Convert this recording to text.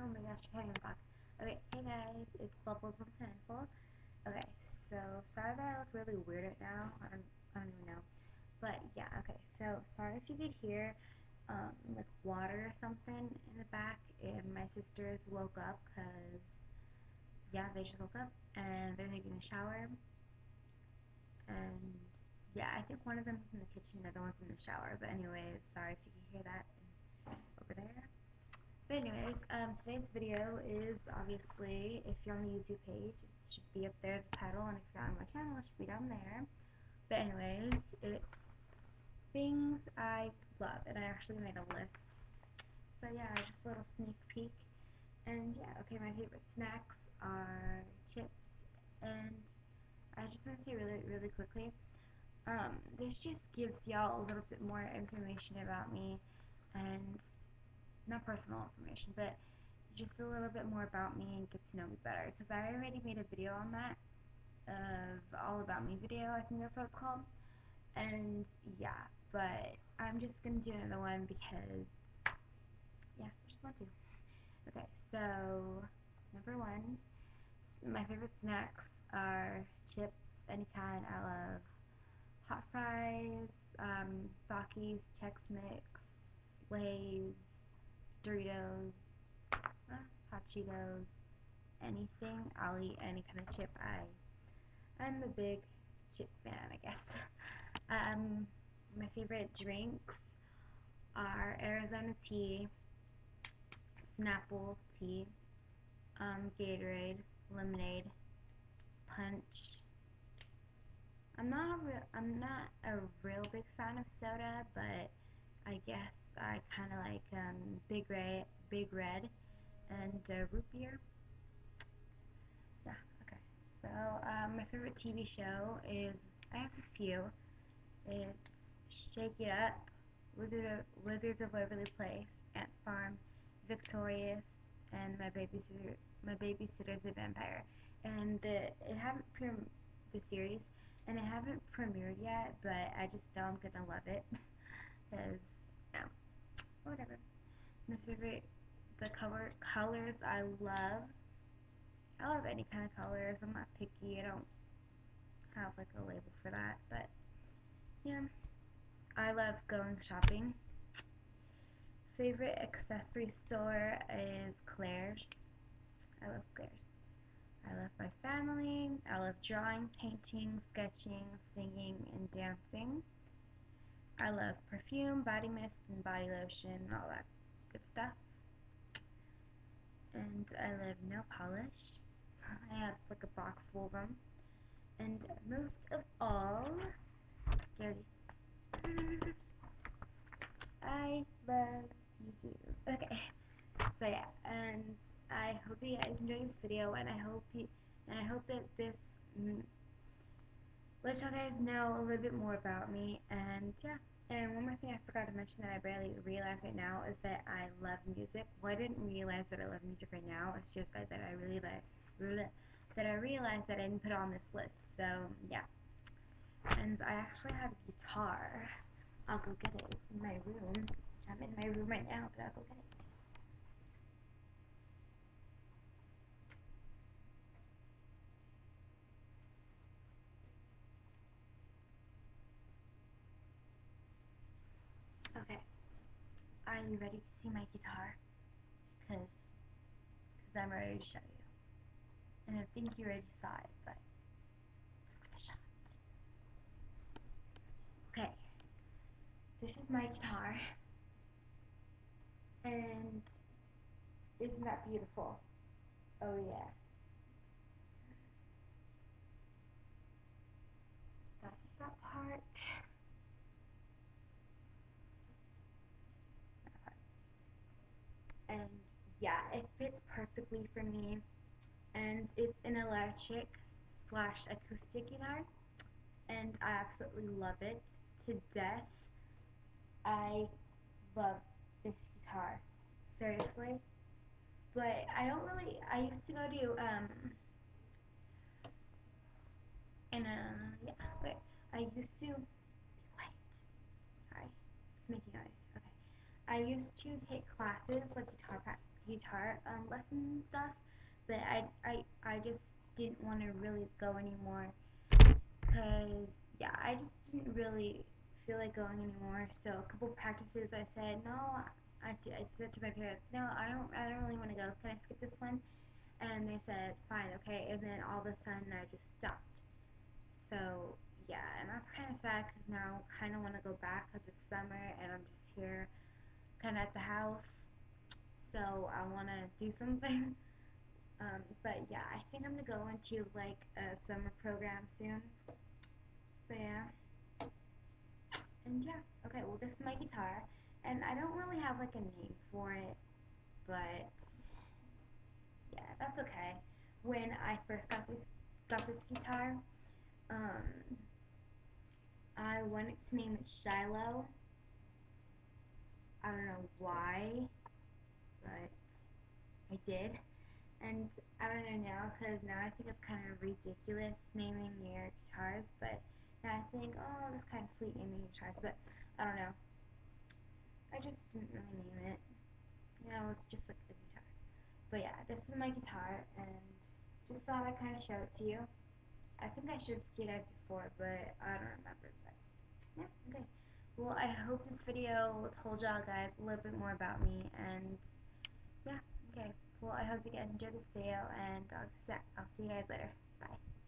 Oh my gosh, can't even talk. Okay, hey guys, it's Bubbles with Tentful. Okay, so sorry that I look really weird right now. I don't, I don't even know. But yeah, okay, so sorry if you could hear um, like water or something in the back. And my sisters woke up because, yeah, they just woke up and they're taking a shower. And yeah, I think one of them's in the kitchen, the other one's in the shower. But anyways, sorry if you can hear that over there. But anyways, um, today's video is obviously, if you're on the YouTube page, it should be up there, the title, and if you're on my channel, it should be down there. But anyways, it's things I love, and I actually made a list. So yeah, just a little sneak peek. And yeah, okay, my favorite snacks are chips, and I just want to say really, really quickly, um, this just gives y'all a little bit more information about me, and not personal information, but just a little bit more about me and get to know me better. Because I already made a video on that, of all about me video, I think that's what it's called. And yeah, but I'm just gonna do another one because yeah, I just want to. Okay, so number one, my favorite snacks are chips, any kind. I love hot fries, um, Takis, Chex Mix, Lay's, Doritos, uh, Hot Cheetos, anything. I'll eat any kind of chip. I, I'm a big chip fan, I guess. um, my favorite drinks are Arizona tea, Snapple tea, um, Gatorade, lemonade, punch. I'm not I'm not a real big fan of soda, but I guess I kind of like um, Big Red, Big Red, and uh, root beer. Yeah, okay. So um, my favorite TV show is I have a few. It's Shake It Up, Wizard of, Wizards of Waverly Place, Ant Farm, Victorious, and My Babysitter, My Babysitter's a Vampire. And the it haven't prem the series, and it haven't premiered yet, but I just know I'm gonna love it because whatever. My favorite, the color colors I love. I love any kind of colors. I'm not picky. I don't have like a label for that, but yeah. I love going shopping. Favorite accessory store is Claire's. I love Claire's. I love my family. I love drawing, painting, sketching, singing, and dancing. I love perfume, body mist, and body lotion, all that good stuff. And I love nail polish. I have like a box full of them. And most of all, Gary, I love you. Okay, so yeah, and I hope you guys enjoyed this video, and I hope you, and I hope that this let y'all guys know a little bit more about me, and yeah. And one more thing I forgot to mention that I barely realize right now is that I love music. Well, I didn't realize that I love music right now. It's just that, that I really like that I realized that I didn't put on this list. So yeah. And I actually have a guitar. I'll go get it. It's in my room. I'm in my room right now, but I'll go get it. Okay. Are you ready to see my guitar? Cause, cause I'm ready to show you. And I think you already saw it, but look the shots. Okay. This is my guitar. And isn't that beautiful? Oh yeah. That's that part. and yeah, it perfectly for me. And it's an electric slash acoustic guitar, and I absolutely love it to death. I love this guitar, seriously. But I don't really. I used to go to um. And uh yeah, but I used to. Wait, sorry, it's making noise. Okay. I used to take classes, like guitar guitar um, lessons and stuff, but I, I, I just didn't want to really go anymore because, yeah, I just didn't really feel like going anymore. So a couple practices I said, no, I, I said to my parents, no, I don't, I don't really want to go. Can I skip this one? And they said, fine, okay. And then all of a sudden I just stopped. So yeah, and that's kind of sad because now I kind of want to go back because it's summer and I'm just here kind of at the house. So I want to do something. Um, but yeah, I think I'm going to go into like a summer program soon. So yeah. And yeah, okay, well this is my guitar. And I don't really have like a name for it, but yeah, that's okay. When I first got this got this guitar, um, I wanted to name it Shiloh. I don't know why, but I did. And I don't know now, because now I think it's kind of ridiculous naming your guitars, but now I think, oh, that's kind of sweet naming your guitars, but I don't know. I just didn't really name it. You know, it's just like a guitar. But yeah, this is my guitar, and just thought I'd kind of show it to you. I think I showed it to you guys before, but I don't remember, but yeah, okay. Well, I hope this video told y'all guys a little bit more about me, and yeah, okay. Well, I hope you guys enjoyed this video, and I'll, I'll see you guys later. Bye.